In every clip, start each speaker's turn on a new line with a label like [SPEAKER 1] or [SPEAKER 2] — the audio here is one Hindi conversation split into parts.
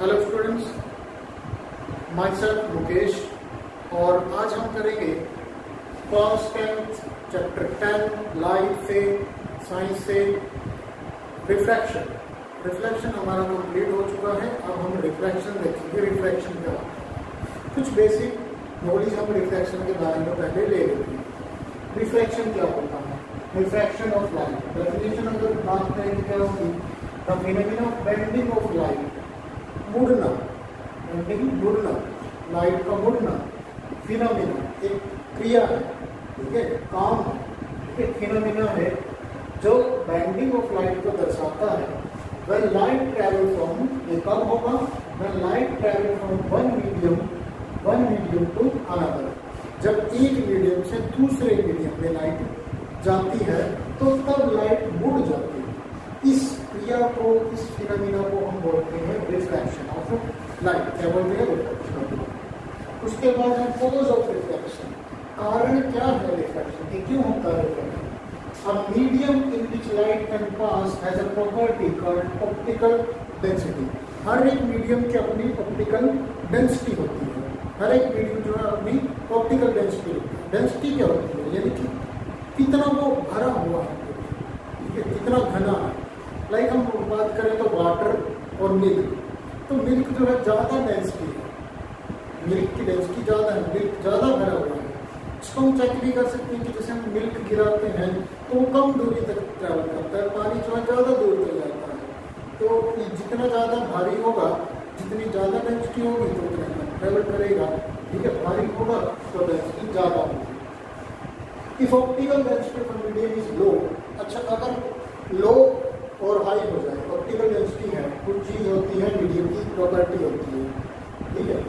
[SPEAKER 1] Hello students myself Mukesh और आज हम करेंगे class tenth chapter ten light से साइंस से रिफ्रैक्शन रिफ्लेक्शन हमारा कंप्लीट हो चुका है। अब हम रिफ्रैक्शन देखेंगे रिफ्रैक्शन क्या कुछ बेसिक नॉलेज हम रिफ्रैक्शन के बारे में पहले ले लेते हैं। रिफ्रैक्शन क्या होता है? रिफ्रैक्शन ऑफ़ लाइट डेफिनेशन अगर बात करें क्या होगी? The phenomena of bending of light मुड़ना बेंडिंग मुड़ना लाइट का मुड़ना फिनोमिना एक क्रिया है, ठीक है, काम ठीक है फिनोमिना है, जो बैंडिंग ऑफ़ लाइट को दर्शाता है। वह लाइट travel from, ये कब होगा? वह light travel from one medium one medium to another जब एक मीडियम से दूसरे मीडियम में लाइट जाती है तो तब लाइट मुड़ जाती है। इस क्रिया को, इस फिनोमिना को हम बोलते हैं रिफ्रैक्शन ऑफ़ लाइट क्या बोलते हैं? रिफ्रैक्शन उसके बाद है कॉज ऑफ़ रिफ्रैक्शन कारण क्या है रिफ्रैक्शन कि क्यों होता है refraction A medium in which light can pass has a property called optical density. हर एक मीडियम की अपनी ऑप्टिकल डेंसिटी होती है। हर एक मीडियम जो है अपनी ऑप्टिकल डेंसिटी होती है। डेंसिटी क्या होती है? यानी कि कितना वो भरा हुआ है? कितना घना है। लाइक हम बात करें तो वाटर और मिल्क तो मिल्क जो है ज़्यादा डेंसिटी है। मिल्क की डेंसिटी ज़्यादा है मिल्क ज़्यादा भरा हुआ है। इसको हम चेक भी कर सकते कि जैसे हम मिल्क गिराते हैं तो वो कम दूरी तक ट्रैवल करता है। पानी जो है ज़्यादा दूर तक जाता है। तो जितना ज़्यादा भारी होगा, जितनी ज़्यादा डेंसिटी होगी तो उतना ट्रैवल करेगा। ठीक है? भारी होगा तो डेंसिटी ज़्यादा होगी। If optical density for medium is low अच्छा अगर लो और हाई हो जाए। ऑप्टिकल डेंसिटी है, कुछ चीज़ होती है मीडियम की प्रॉपर्टी होती है। ठीक है?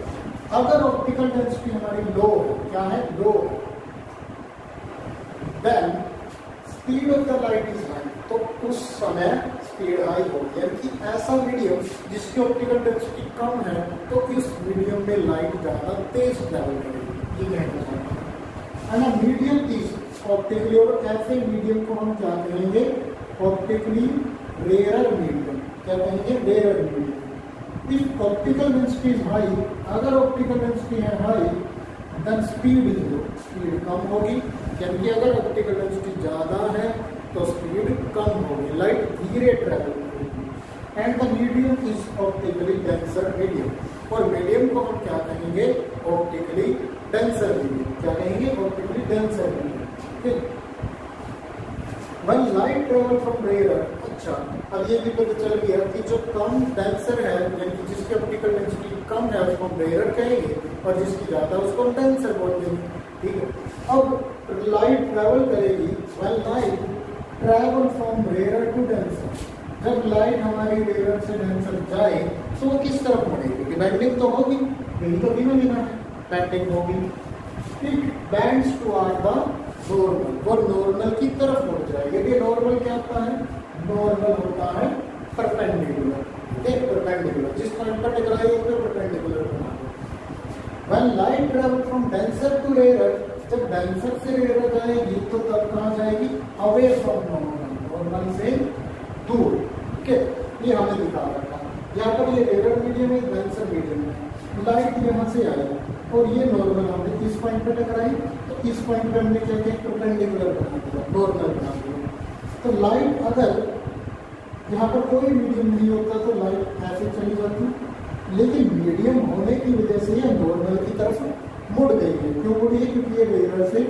[SPEAKER 1] अगर ऑप्टिकल डेंसिटी हमारी लो क्या है? Low then speed of the light is high तो उस समय स्पीड हाई होगी। यानी कि ऐसा मीडियम जिसकी ऑप्टिकल डेंसिटी कम है तो इस मीडियम में लाइट ज़्यादा तेज ट्रैवल करेगी। ये कहना चाहता हूँ। है ना? मीडियम इज़ ऑप्टिकली और ऐसे मीडियम को हम क्या कहेंगे? ऑप्टिकली रेयर मीडियम क्या कहेंगे rare medium if optical density is high अगर ऑप्टिकल डेंसिटी है high then speed is low speed कम होगी, क्योंकि अगर ऑप्टिकल डेंसिटी ज़्यादा है तो स्पीड कम होगी। लाइट धीरे ट्रैवल करेगी। And the medium is optically denser medium और मीडियम को हम क्या कहेंगे? ऑप्टिकली डेंसर मीडियम क्या कहेंगे? ऑप्टिकली डेंसर मीडियम ठीक। When light travel from rare अच्छा। अब ये भी पता चल गया कि जो कम डेंसर है, यानी कि जिसकी ऑप्टिकल डेंसिटी कम है, उसको हम रेयर कहेंगे और जिसकी ज़्यादा, उसको हम डेंसर बोलते हैं। ठीक है? अब लाइट ट्रेवल करेगी। Well light travel from rare to denser जब लाइट हमारी रेयर से डेंसर जाए तो वो किस तरफ़ मुड़ेगी बेंडिंग तो होगी। यही तो भी नहीं है बेंडिंग होगी। ठीक bends towards the normal वो नॉर्मल की तरफ़ मुड़ जाएगी। ये नॉर्मल क्या होता है? नॉर्मल होता है परपेंडिकुलर ठीक परपेंडिकुलर जिस पॉइंट पर टकराई उस पर परपेंडिकुलर बना when light travel from denser to rarer, जब डेंसर से रेयर जाएगी तो तब कहाँ जाएगी? अवे फ्रॉम नॉर्मल नॉर्मल से दूर। ठीक है? ये हमें दिखा रखा। यहाँ पर ये रेयर मीडियम है डेंसर मीडियम है। लाइट यहाँ से आई और ये नॉर्मल हमने इस पॉइंट पे टकराई तो इस पॉइंट पे हमने क्या किया? परपेंडिकुलर बना दिया। नॉर्मल बना दिया। तो लाइट अगर यहाँ पर कोई मीडियम नहीं होता तो लाइट ऐसे चली जाती लेकिन मीडियम होने की वजह से ये नॉर्मल की तरफ़ मुड़ गई है। क्यों मुड़ी है? क्योंकि ये रेयर से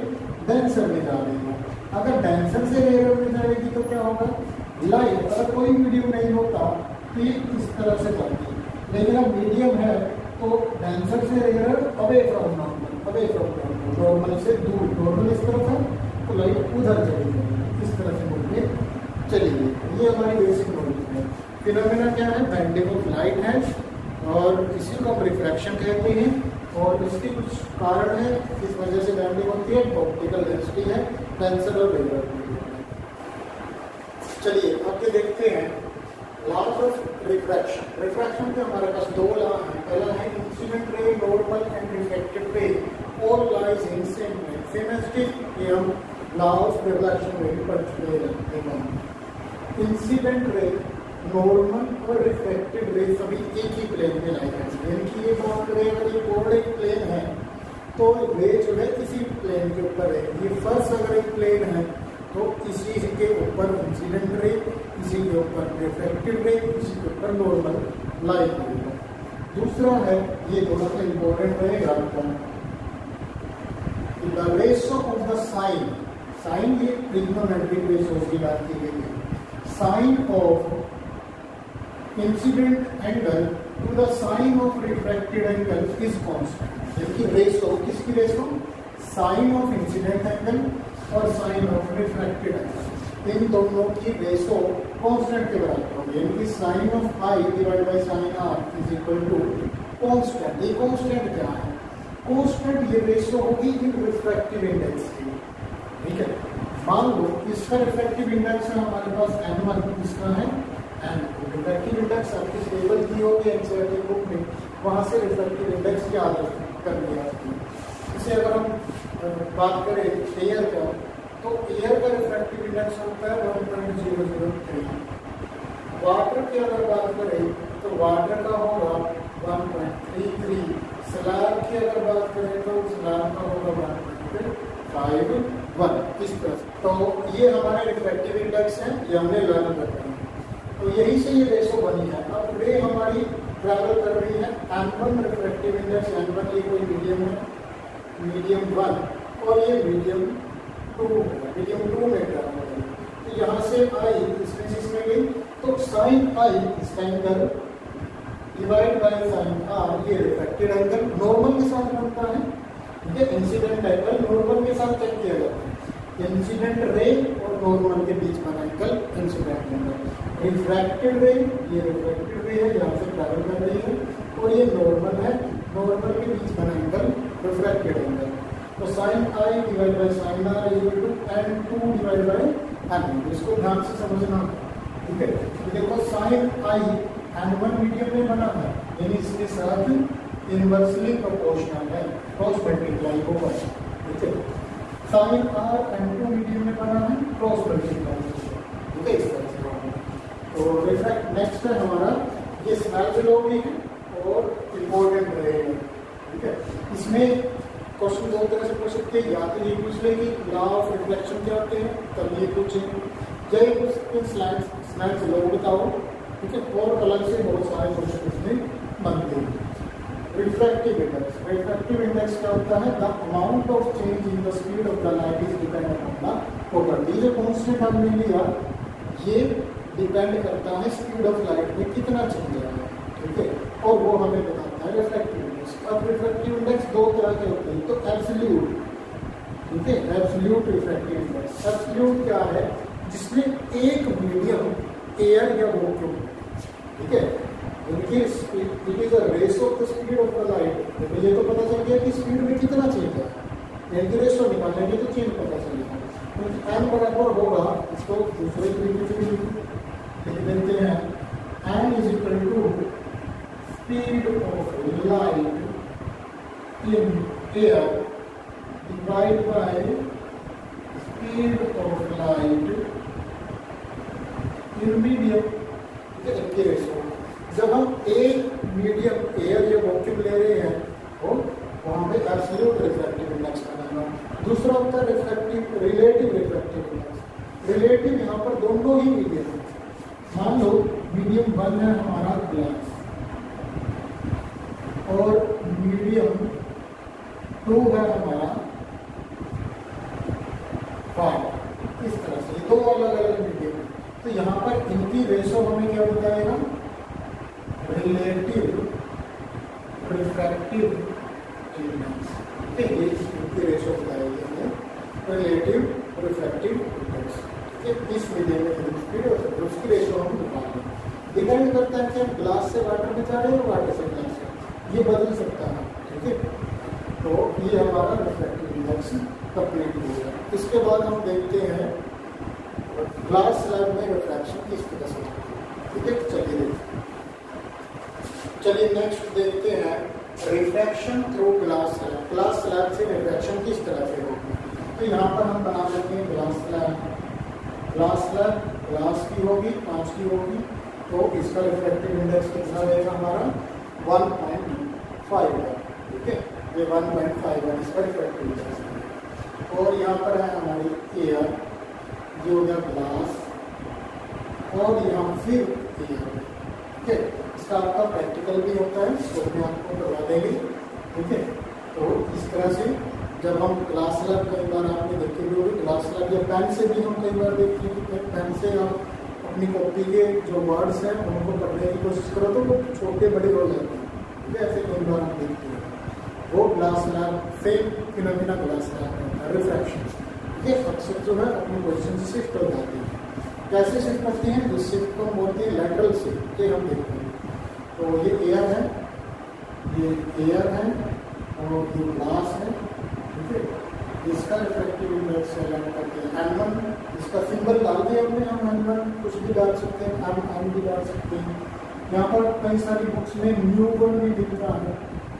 [SPEAKER 1] डेंसर में जा रही है। अगर डेंसर से रेयर में जाएगी तो क्या होगा? लाइट अगर कोई मीडियम नहीं होता तो ये इस तरह से जाती लेकिन अब मीडियम है तो डेंसर से rare away from normal away from normal normal से दूर नॉर्मल इस तरफ़ है तो लाइट उधर चली जाएगी। इस तरह से के चली गई ये हमारी बेसिक नॉलेज है। फिनोमिना क्या है? बेंडिंग ऑफ़ लाइट है और इसी को हम रिफ्रैक्शन कहते हैं और इसके कुछ कारण है। इस वजह से बेंडिंग होती है ऑप्टिकल डेंसिटी है डेंसर और रेयर चलिए, आगे देखते हैं। लॉस ऑफ़ रिफ्रैक्शन रिफ्रैक्शन के हमारे पास दो लॉ हैं। पहला है incident ray normal and reflected ray all lies in same same as ये हम लॉ ऑफ़ रिफ्लेक्शन में भी पढ़ चुके हैं इंसिडेंट रे नॉर्मल और रिफ्लेक्टेड रे सभी एक ही प्लेन में लाई जाती है। कि ये बात करें? अगर ये बोर्ड एक प्लेन है तो रे जो है इसी प्लेन के ऊपर है। ये फ़र्स्ट अगर एक प्लेन है तो इसी के ऊपर इंसिडेंट रे इसी के ऊपर रिफ्लेक्टेड रे इसी के ऊपर नॉर्मल लाइट रहेगा दूसरा है, ये थोड़ा सा इंपॉर्टेंट रहेगा the ratio of the sine sine ये ट्रिग्नोमेट्रिक रेशो की बात की गई है। Sine of incident angle to the sine of reflected angle is constant यानी रेशो किसकी ratio sine of incident angle और साइन ऑफ़ रिफ्लेक्टेड एंगल इन दोनों की रेशो कांस्टेंट के बराबर होगी। यानी sine of i divide by sine r is equal to constant ये कांस्टेंट क्या है? कांस्टेंट ये रेशियो होगी इन रिफ्रैक्टिव इंडेक्स की। ठीक है? मान लो इसका रिफ्रैक्टिव इंडेक्स है हमारे पास एन वन इसका है एन रिफ्रैक्टिव इंडेक्स आपकी टेबल की होगी एनसीईआरटी बुक में वहाँ से रिफ्रैक्टिव इंडेक्स याद कर लिया इसे अगर हम बात करें एयर का तो एयर का रिफ्रैक्टिव इंडेक्स होता है one point zero zero three water की अगर बात करें तो वाटर का होगा one point three three slab की अगर बात करें तो स्लैब का होगा वन पॉइंट फाइव वन इस तरह तो ये हमारे रिफ्लेक्टिव इंडेक्स हैं, ये हमने लर्न करते हैं। तो यही से ये रेशो बनी है। अब रे हमारी ट्रैवल कर रही है। N one reflective index n one ये कोई मीडियम है। मीडियम वन और ये मीडियम टू मीडियम टू में ट्रैवल कर रही है तो यहाँ से आई इसमें इसमें गई तो साइन आई इसका angle divide by sine r ये रिफ्लेक्टेड एंगल नॉर्मल के साथ बनता है। ठीक है। इंसिडेंट एंगल नॉर्मल के साथ चेक किया जाता है। इंसिडेंट रे और नॉर्मल के बीच का एंगल इंसिडेंट एंगल रिफ्रैक्टेड रे ये रिफ्लेक्टेड रे है, यहाँ से ट्रैवल कर रही है। और ये नॉर्मल है। नॉर्मल के बीच का एंगल रिफ्रैक्टेड एंगल तो sine i divide by sine r is equal to n two divide by n इसको ध्यान से समझना। ठीक है? देखो sine i and one medium में बना है। यानी इसके साथ इनवर्सली प्रोपोर्शनल है क्रॉस मल्टीप्लाई होगा ठीक है? Sine r and two medium में बना है क्रॉस मल्टीप्लाई ठीक है? इस तरह से तो रिफ्लेक्ट नेक्स्ट है हमारा, ये स्नैच लॉ भी है और इम्पोर्टेंट रहेगा ठीक है? इसमें क्वेश्चन दो तरह से पूछ सकते हैं, या तो ये पूछ ले कि लॉ ऑफ़ रिफ्लेक्शन क्या होते हैं, तब ये पूछें। या ये पूछ सकते हैं लॉ बताओ, ठीक है? और अलग से बहुत सारे क्वेश्चन इसमें बनते हैं। रिफ्रैक्टिव इंडेक्स रिफ्रैक्टिव इंडेक्स क्या होता है? The amount of change in the speed of the light is depend upon the property जो कांस्टेंट हमने लिया ये डिपेंड करता है स्पीड ऑफ़ लाइट में कितना चेंज आया ठीक है? और वो हमें बताता है रिफ्रैक्टिव इंडेक्स अब रिफ्रैक्टिव इंडेक्स दो तरह के होते हैं तो एब्सोल्यूट ठीक है? एब्सोल्यूट रिफ्रैक्टिव इंडेक्स एब्सोल्यूट क्या है? जिसमें एक मीडियम एयर या वॉक्यूम ठीक है? इनकी it is a race of the speed of the light ये तो पता चल गया कि स्पीड में कितना चेंज है। रेशो निकालेंगे तो चेंज पता चलेगा तो एन बराबर होगा, इसको दूसरे तरीके से भी देते हैं। N is equal to speed of light in air divide by speed of light medium इनकी रेशो जब हम एक मीडियम एयर या वॉक्यूम ले रहे हैं तो वहाँ पे एब्सोल्यूट रिफ्लेक्टिव इंडेक्स बनाना, दूसरा होता है reflective relative reflective index relative यहाँ पर दोनों ही मीडियम है। मान लो मीडियम वन है हमारा ग्लास और मीडियम टू है हमारा फाइव इस तरह से दो अलग अलग मीडियम तो यहाँ पर इनकी रेशो हमें क्या बताएगा? रिलेटिव रिफ्रैक्टिव इंडेक्स ठीक है इनकी रेशो बताएगी हमें रिलेटिव रिफ्रैक्टिव इंडेक्स इस मीडियम में स्पीड और उसकी रेशो हम निकाल रहे डिपेंड करता है कि हम ग्लास से वाटर में जा रहे हैं वाटर से ग्लास से ये बदल सकता है ठीक है तो ये हमारा रिफ्रैक्टिव इंडेक्स कंप्लीट हो गया इसके बाद हम देखते हैं ग्लास स्लैब में रिफ्रैक्शन किस तरह से ठीक है चलिए देखते चलिए नेक्स्ट देखते हैं refraction through glass slab slab से रिफ्रैक्शन किस तरह से होगी? तो यहाँ पर हम बना लेते हैं glass slab glass slab glass की होगी कांच की होगी तो इसका रिफ्रैक्टिव इंडेक्स कितना रहेगा हमारा? वन पॉइंट फाइव है, ठीक है? ये वन पॉइंट फाइव है, इसका रिफ्रैक्टिव इंडेक्स और यहाँ पर है हमारी एयर ये हो गया ग्लास और यहाँ फिर एयर ठीक है? इसका आपका प्रैक्टिकल भी होता है तो मैं आपको करवा देंगे, ठीक है? तो इस तरह से जब हम क्लास लैब कई बार आपने देखे भी होगी क्लास लैब या पेन से भी हम कई बार देखते हैं कि पेन से आप अपनी कॉपी के जो वर्ड्स हैं, उनको पढ़ने की कोशिश करो तो वो छोटे बड़े हो जाते हैं। ठीक है, ऐसे कई बार हम देखते हैं। वो glass lab same phenomena glass lab होता है रिफ्रैक्शन ये अक्सर जो है अपनी पोजिशन से शिफ्ट हो जाती है। कैसे शिफ्ट करती हैं? जो शिफ्ट को हम बोलते हैं लेटरल शिफ्ट ये हम देखते हैं। तो ये एयर है, ये एयर है ये ग्लास है, ठीक है, इसका इफ़ेक्टिव इंडेक्स लर्न करते हैं एन वन इसका सिंबल डाल दिया हमने, हम एन वन कुछ भी डाल सकते हैं एम एम भी डाल सकते हैं। यहाँ पर कई सारी बुक्स में न्यू वन भी दिख रहा है।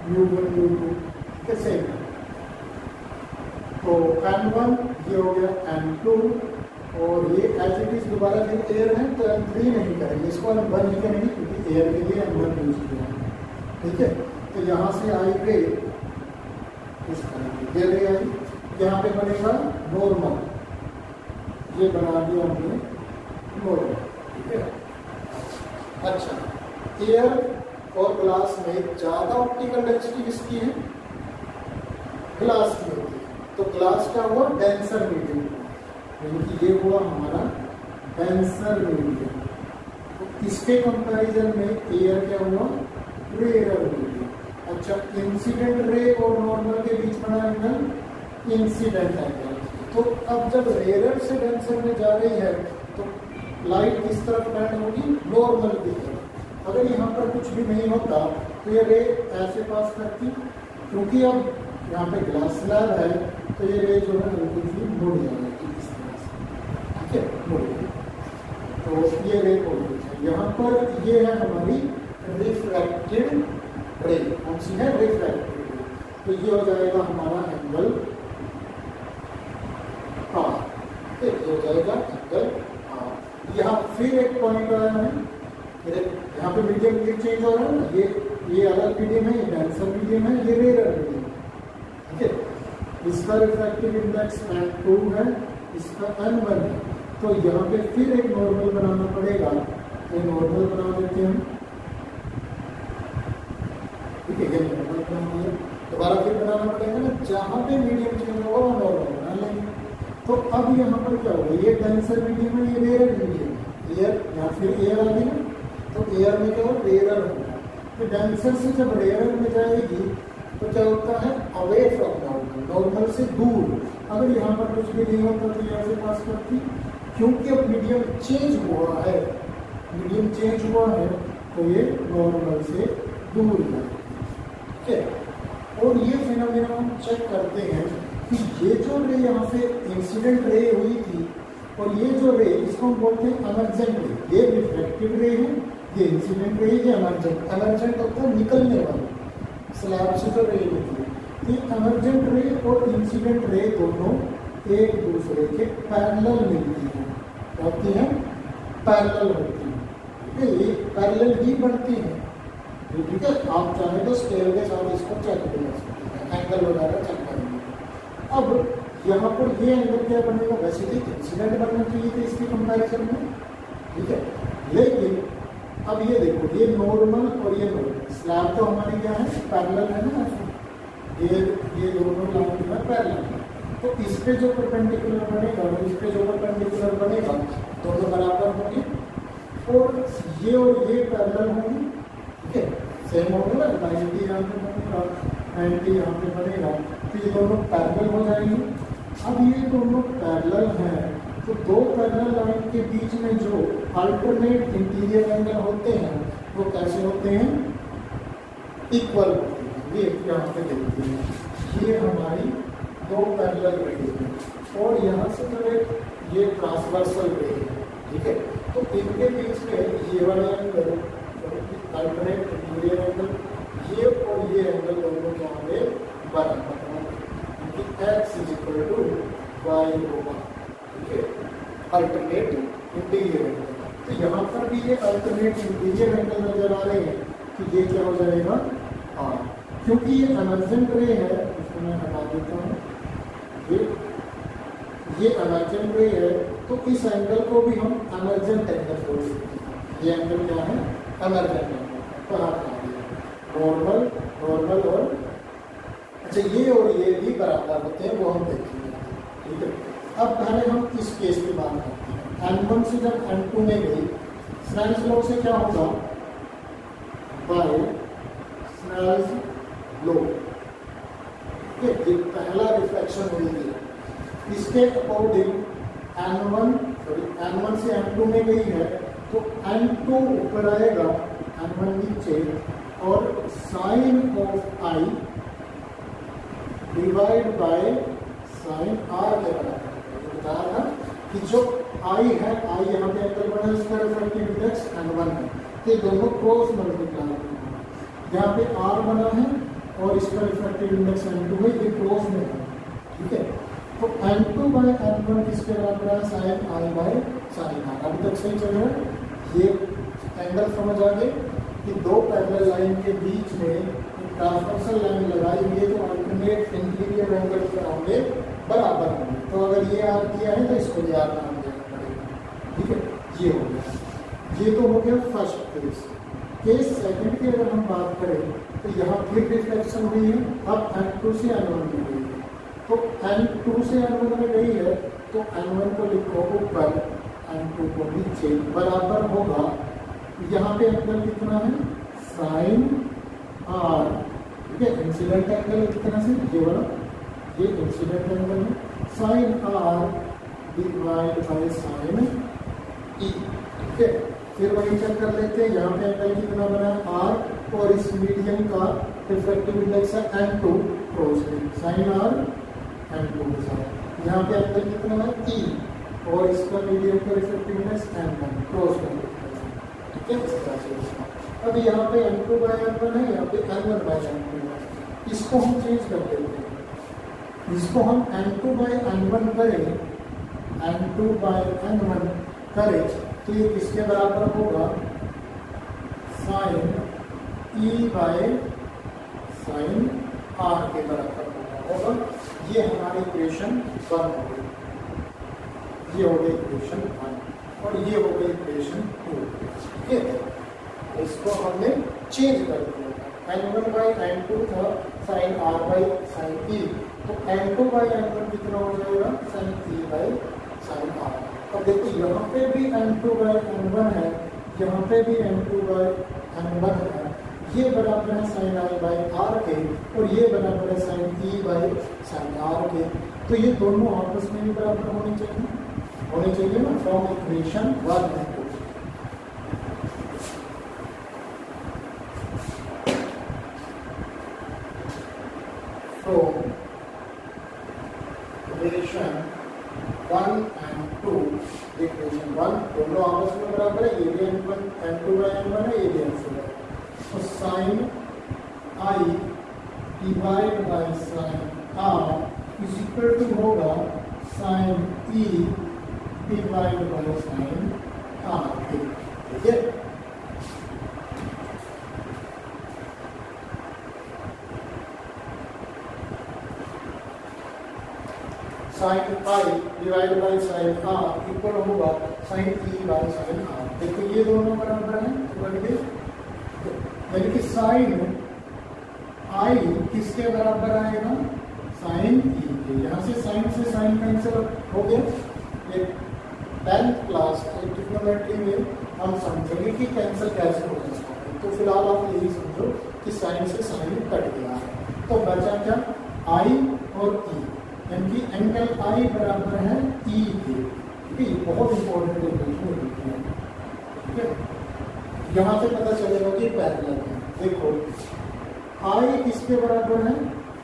[SPEAKER 1] न्यू वन न्यू टू कैसे तो एन वन ये हो गया एन टू और ये एज इट दोबारा फिर एयर है तो एन थ्री नहीं करेंगे। इसको हम वन ही करेंगे, क्योंकि एयर के लिए एन वन यूज़ किया है। ठीक है तो यहाँ से आई रे इस तरह की ये रे आई यहाँ पे बनेगा नॉर्मल ये बना दिया हमने नॉर्मल ठीक है? अच्छा। एयर और ग्लास में ज़्यादा ऑप्टिकल डेंसिटी किसकी है? ग्लास की होती है। तो ग्लास क्या हुआ? डेंसर मीडियम यानी कि ये हुआ हमारा डेंसर मीडियम तो इसके कंपैरिजन में एयर क्या हुआ? रेयर मीडियम अच्छा इंसिडेंट रे और नॉर्मल के बीच बना एंगल इंसिडेंट एंगल तो अब जब रेयर से डेंसर में जा रही है तो लाइट किस तरफ़ बैंड होगी नॉर्मल की तरफ़। अगर यहाँ पर कुछ भी नहीं होता तो ये रे ऐसे पास करती, क्योंकि अब यहाँ पे ग्लास स्लैब है तो ये रे जो है बिल्कुल ही मुड़ जाएगी इस तरह से। ठीक है? मुड़ तो ये रे है। यहाँ पर ये है हमारी रिफ्रैक्टेड सी है रिफ्रैक्टेड रे तो ये हो जाएगा हमारा एंगल आर ठीक हो जाएगा एंगल आर यहाँ फिर एक पॉइंट आया है। यहाँ पे मीडियम ये चेंज हो रहा है ना, ये ये अलग मीडियम है, ये डेंसर मीडियम है, ये रेयर मीडियम ठीक है? इसका रिफ्रैक्टिव इंडेक्स एन टू है, इसका एन वन है। तो यहाँ पे फिर एक नॉर्मल बनाना पड़ेगा। ये नॉर्मल बना देते हैं। दोबारा फिर बनाना पड़ेगा ना, जहाँ पे मीडियम चेंज होगा वो नॉर्मल बना लेंगे। तो अब यहाँ पर क्या होगा, ये मीडियम है, ये रेयर मीडियम है। एयर या फिर एयर आ तो एयर में क्या होगा रेयर होगा। तो से जब रेयर में जाएगी तो क्या होता है अवे फ्रॉम नॉर्मल नॉर्मल से दूर। अगर यहाँ पर कुछ भी नहीं होता तो यहाँ से पास करती, क्योंकि अब मीडियम चेंज हुआ है। मीडियम चेंज हुआ है तो ये नॉर्मल से दूर है। ठीक है। और ये फिनोमिना हम चेक करते हैं कि ये जो रे यहाँ से इंसिडेंट रे हुई थी और ये जो रे इसको हम बोलते हैं अमरजेंट रे ये रिफ्लेक्टिव रे है, ये इंसिडेंट रे ये एमरजेंट एमरजेंट होता है निकलने वाला स्लैब से जो रे होती है। तो अमरजेंट रे और इंसिडेंट रे दोनों एक दूसरे के पैरेलल मिलती हैं। होती हैं? पैरेलल होती हैं। ये पैरेलल ही बनती हैं। ठीक है आप चाहे तो स्केल के साथ इसको चेक कर सकते हैं। एंगल वगैरह चेक करेंगे अब यहाँ पर ये एंगल क्या बनेगा? वैसे तो इंसिडेंट बनना चाहिए था इसके कंपैरिजन में। ठीक है? लेकिन अब ये देखो, ये नॉर्मल और ये नॉर्मल स्लैब तो हमारी क्या है? पैरल है ना? ये ये दोनों लाइन जो है पैरेलल है। तो इस पे जो परपेंडिकुलर बनेगा और इस पे जो परपेंडिकुलर बनेगा, दोनों बराबर होंगे। और ये और ये पैरल होंगे। है सेम होगा ना नाइन्टी यहाँ पे बनेगा नाइन्टी यहाँ पे बनेगा तो ये दोनों पैरेलल हो जाएँगे। अब ये दोनों पैरेलल हैं। तो दो पैरेलल लाइन के बीच में जो अल्टरनेट इंटीरियर एंगल होते हैं, वो कैसे होते हैं? इक्वल होते हैं। ये यहाँ पे देखते हैं? ये हमारी दो पैरेलल रे हैं। और यहाँ से जो एक ये ट्रांसवर्सल रे है। ठीक है? तो इनके बीच में ये वाला एंगल अल्टरनेट इंटीरियर एंगल ये और ये एंगल दोनों क्या होंगे बराबर क्योंकि x is equal to y होगा ठीक है अल्टरनेट इंटीरियर एंगल तो यहाँ पर भी ये अल्टरनेट इंटीरियर एंगल नज़र आ रहे हैं कि ये क्या हो जाएगा? आर क्योंकि ये एमरजेंट रे है, इसको मैं हटा देता हूँ। ये ये एमरजेंट रे है तो इस एंगल को भी हम एमरजेंट एंगल बोल सकते हैं ये एंगल क्या है? एमरजेंट एंगल पर आप नॉर्मल नॉर्मल और अच्छा ये और ये भी बराबर होते हैं, वो हम देखेंगे। ठीक है? अब पहले हम इस केस की बात करते हैं। एन वन से जब एन टू में गई स्नेल्स लॉ से क्या होगा? बाय स्नेल्स लॉ पहला रिफ्लेक्शन हुई है इसके according n one sorry n one से एन टू में गई है तो एन टू ऊपर आएगा एन वन नीचे, और sine of i divide by sine r के बराबर बता रहा कि जो आई है आई यहाँ पे एंगल बना इसका रिफ्लेक्टिव इंडेक्स एन वन है। तो दोनों क्रॉस मल्टीप्लाई यहाँ पे आर बना है और इसका रिफ्लेक्टिव इंडेक्स एन टू है, ये क्रॉस में है। ठीक है? तो n two by n one किसके बराबर है? Sine i by sine r अभी तक सही चल रहा है? ये एंगल समझ आ गए कि दो पैरेलल लाइन के बीच में ट्रांसवर्सल लाइन लगाई हुई है तो अल्टरनेट इंटीरियर एंगल क्या होंगे बराबर होंगे। तो अगर ये आर किया है तो इसको आर नाम देना पड़ेगा ठीक है? ये हो गया। ये तो हो गया फ़र्स्ट केस केस सेकंड की अगर हम बात करें तो यहाँ फिर रिफ्लेक्शन हुई है। अब एन टू से एन वन में गई है। तो एन टू से एन वन में गई है तो एन वन को लिखो ऊपर। एन टू को नीचे बराबर होगा। यहाँ पे एंगल कितना है? Sine r. ठीक है? इंसिडेंट एंगल कितना से? ये वाला। ये इंसिडेंट एंगल है। Sine r divide by sine e ठीक है? फिर वही चेक कर लेते हैं। यहाँ पे एंगल कितना बना है? आर और इस मीडियम का रिफ्लेक्टिव इंडेक्स है n two cross sine r n two यहाँ पे एंगल कितना है? ई और इसका medium reflective index n one cross कर ठीक है? अब यहाँ पे n two by n one है, यहाँ पे n one by n two है। इसको हम चेंज कर देते हैं। इसको हम n two by n one करें n two by n one करें तो ये किसके बराबर होगा? Sine e by sine r के बराबर होगा। होगा ये हमारी इक्वेशन वन हो गई ये हो गई इक्वेशन वन और ये हो गई इक्वेशन टू ठीक है? इसको हमने चेंज कर दिया n one by n two था sine r by sine e तो n two by n one कितना हो जाएगा? Sine e by sine r अब देखो, यहाँ पे भी n two by n one है, यहाँ पे भी n two by n one है। ये बराबर है साइन आई बाई आर के और ये बराबर है sine e by sine r के। तो ये दोनों आपस में भी बराबर होने चाहिए। होने चाहिए ना from equation one and two equation one and two equation one दोनों आपस में बराबर है ये भी n one n two by n one है ये भी एन टू है तो sine i divide by sine r is equal to होगा sine e divide by sine r ठीक है sine i divide by sine r equal होगा sine e by sine r देखो, ये दोनों बराबर हैं गए यानी कि साइन, आई किसके बराबर आएगा? साइन ई के। यहाँ से साइन से साइन कैंसिल हो गया। ये टेंथ क्लास ट्रिग्नोमेट्री में हम समझेंगे कि कैंसिल कैसे हो सकता है। तो फ़िलहाल आप यही समझो कि साइन से साइन कट गया है। तो बचा क्या? आई और ई। यानी कि एंगल आई बराबर है ई के। है। बहुत इंपॉर्टेंट इक्वेशन है ठीक है यहाँ से पता चलेगा कि पैरेलल है। देखो आई किसके बराबर है?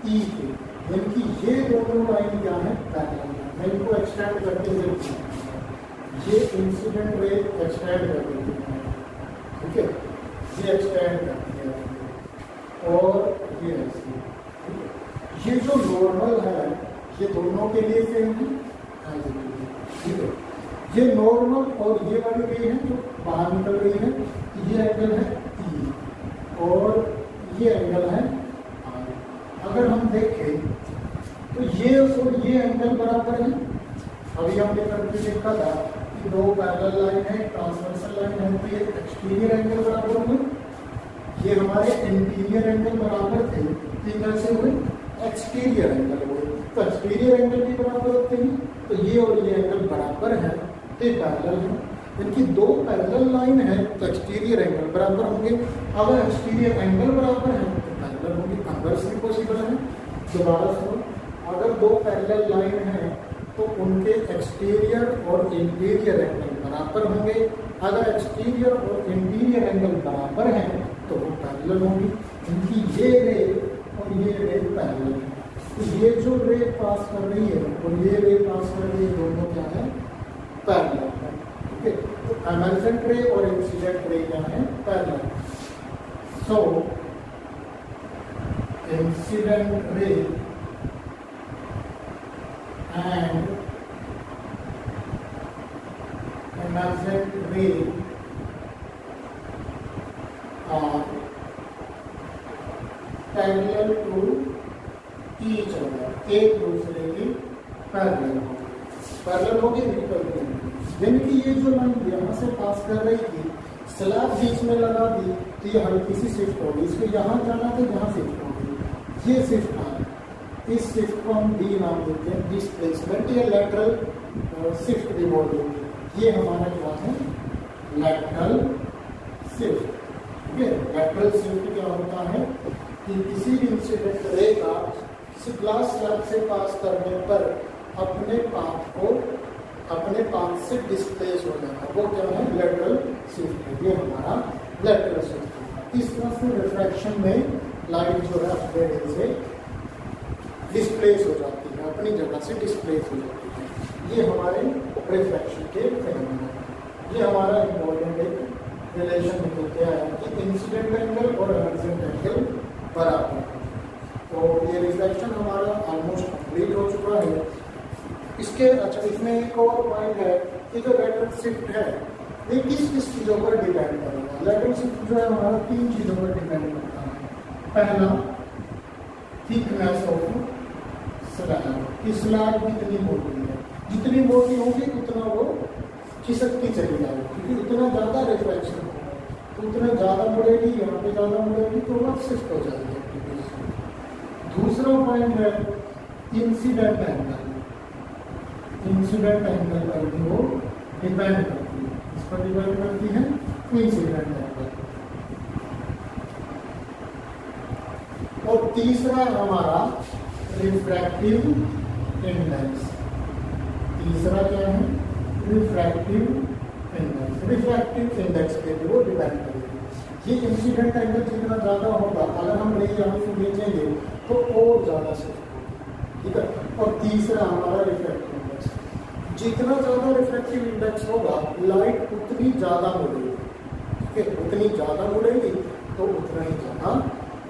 [SPEAKER 1] ई e के। यानी कि ये दोनों लाइन क्या है? पैरेलल है। मैं इनको एक्सटेंड करके देखती ये इंसिडेंट रे एक्सटेंड कर देती है। ठीक है? ये एक्सटेंड करती है। और ये ऐसे। ये जो नॉर्मल है, ये दोनों के लिए सेम हाँ? ठीक ये नॉर्मल और ये वाली रे है जो बाहर निकल रही है, ये एंगल है ई और ये एंगल है अगर हम देखें तो ये और ये एंगल बराबर है। अभी हमने करके देखा था कि दो पैरेलल लाइन है ट्रांसवर्सल लाइन है तो ये एक्सटीरियर एंगल बराबर हुए। ये हमारे इंटीरियर एंगल बराबर थे, तीन कैसे हुए। एक्सटीरियर एंगल हुए। तो एक्सटीरियर एंगल भी बराबर होते हैं। तो ये और ये एंगल बराबर है तो पैरल है। इनकी दो पैरेलल लाइन है तो एक्सटीरियर एंगल बराबर होंगे। अगर एक्सटीरियर एंगल बराबर है तो पैरेलल होंगे। कन्वर्स भी पॉसिबल है। दोबारा सुनो। अगर दो पैरेलल लाइन है तो उनके एक्सटीरियर और इंटीरियर एंगल बराबर होंगे। अगर एक्सटीरियर और इंटीरियर एंगल बराबर हैं तो वो पैरेलल होंगी। इनकी ये रे और ये रे पैरेलल है। तो ये जो रे पास कर रही है, और ये रे पास कर रही है दोनों क्या है? पैरेलल है ठीक है एमरजेंट रे और इंसिडेंट रे क्या है? Parallel so incident ray are parallel to each other एक दूसरे के पैरेलल हो। पैरेलल हो गए यानी कि ये जो लाइन यहाँ से पास कर रही थी, स्लैब बीच में लगा दी तो ये हल्की सी शिफ्ट होगी। इसको यहाँ जाना तो यहाँ शिफ्ट होगी। ये शिफ्ट आ इस शिफ्ट को हम डी नाम देते हैं। डिस्प्लेसमेंट या लेटरल शिफ्ट भी बोल देंगे ये हमारा क्या है लेटरल शिफ्ट ठीक है? लेटरल शिफ्ट क्या होता है कि किसी भी इंसिडेंट रे का ग्लास स्लैब से पास करने पर अपने पाथ को, अपने पाथ से डिस्प्लेस हो। जाना वो क्या है? लेटरल शिफ्ट ये हमारा लेटरल शिफ्ट इस तरह से रिफ्रैक्शन में लाइट जो है अपने से डिस्प्लेस हो जाती है। अपनी जगह से डिस्प्लेस हो जाती है। ये हमारे रिफ्लेक्शन के फेनोमेना ये हमारा इम्पोर्टेंट एक रिलेशन निकल के आया कि इंसिडेंट एंगल और एमरजेंट एंगल बराबर तो ये रिफ्लेक्शन हमारा ऑलमोस्ट कंप्लीट हो चुका है। इसके अच्छा इसमें एक और पॉइंट है कि जो लेटर शिफ्ट है, ये किस किस चीज़ों पर डिपेंड करेगा? लेटर शिफ्ट जो है, हमारा तीन चीज़ों पर डिपेंड करता है। पहला थिकनेस ऑफ़ स्लैब कि स्लैब कितनी मोटी है। जितनी मोटी होगी, उतना वो खिसकती चली जाएगी। क्योंकि उतना ज़्यादा रिफ्लेक्शन होगा तो उतना ज़्यादा मुड़ेगी यहाँ पे ज़्यादा मुड़ेगी तो वो शिफ्ट हो जाएगी। दूसरा पॉइंट है इंसिडेंट एंगल इंसिडेंट एंगल पर भी वो डिपेंड करती है। इस पर डिपेंड करती है इंसिडेंट एंगल और तीसरा हमारा रिफ्रैक्टिव इंडेक्स तीसरा क्या है? रिफ्रैक्टिव इंडेक्स रिफ्रैक्टिव इंडेक्स पे भी वो डिपेंड करेगी ये इंसिडेंट एंगल जितना ज़्यादा होगा, अगर हम रे यहाँ से भेजेंगे तो और ज़्यादा शिफ्ट ठीक है? और तीसरा हमारा रिफ्रैक्टिव इंडेक्स जितना ज़्यादा रिफ्रैक्टिव इंडेक्स होगा लाइट उतनी ज़्यादा मुड़ेगी। ठीक है? उतनी ज़्यादा मुड़ेगी तो उतना ही ज़्यादा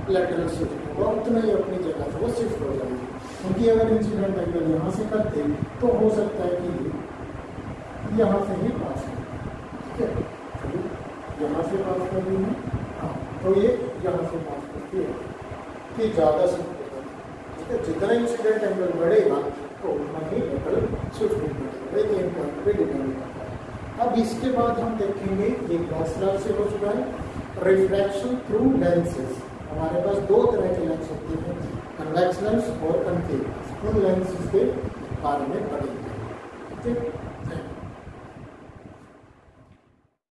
[SPEAKER 1] लेटरल शिफ्ट होगा, उतना ही अपनी जगह से वो शिफ्ट हो जाएगी। क्योंकि अगर इंसिडेंट एंगल यहाँ से करते तो हो सकता है कि यहाँ से ही पास ठीक है? यहाँ से पास कर रही है हाँ तो ये यहाँ से पास करती है। कि ज़्यादा ठीक है जितना इंसिडेंट एंगल बढ़ेगा तो उतना ही लेटरल शिफ्टिंग बढ़ेगा पॉइंट पे डिपेंड करता है। अब इसके बाद हम देखेंगे ये ग्लास से हो चुका है रिफ्लेक्शन थ्रू लेंसेज हमारे पास दो तरह के लेंस होते हैं कन्वेक्स लेंस और कनकेव उन लेंसेज के बारे में पढ़ेंगे। ठीक? है